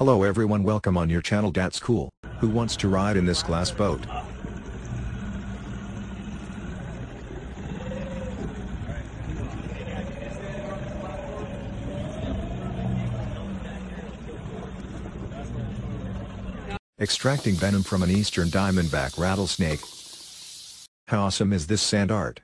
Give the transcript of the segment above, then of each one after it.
Hello everyone welcome on your channel Dats KooL, who wants to ride in this glass boat? Extracting venom from an eastern diamondback rattlesnake. How awesome is this sand art?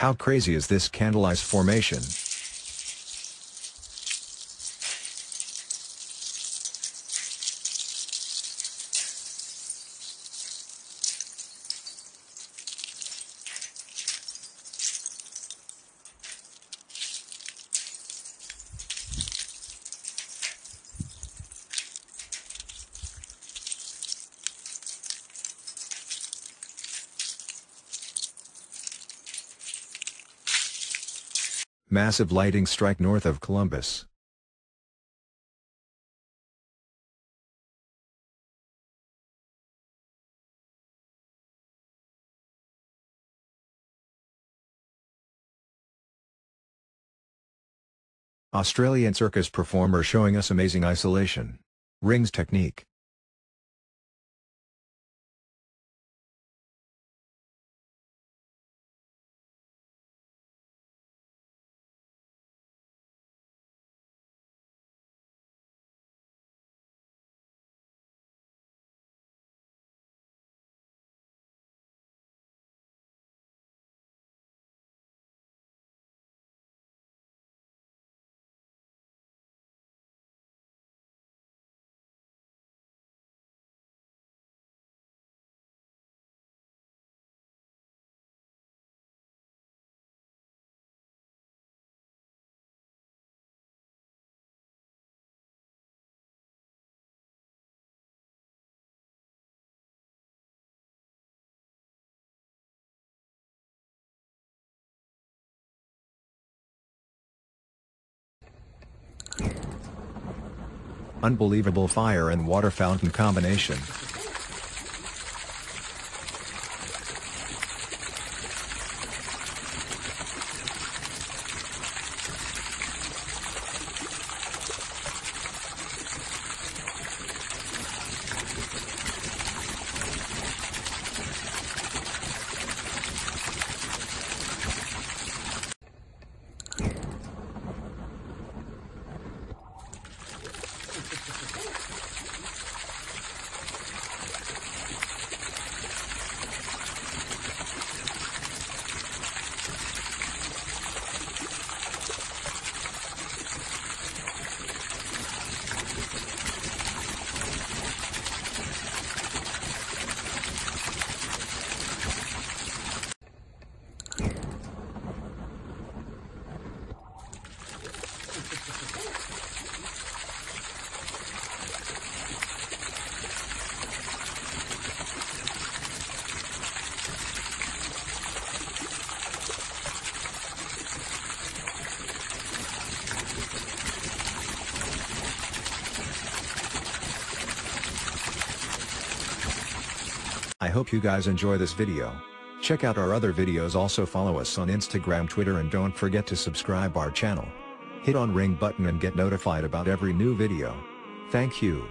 How crazy is this candle ice formation? Massive lighting strike north of Columbus. Australian circus performer showing us amazing isolation. Rings technique. Unbelievable fire and water fountain combination. I hope you guys enjoy this video. Check out our other videos also follow us on Instagram Twitter and don't forget to subscribe our channel. Hit on ring button and get notified about every new video. Thank you.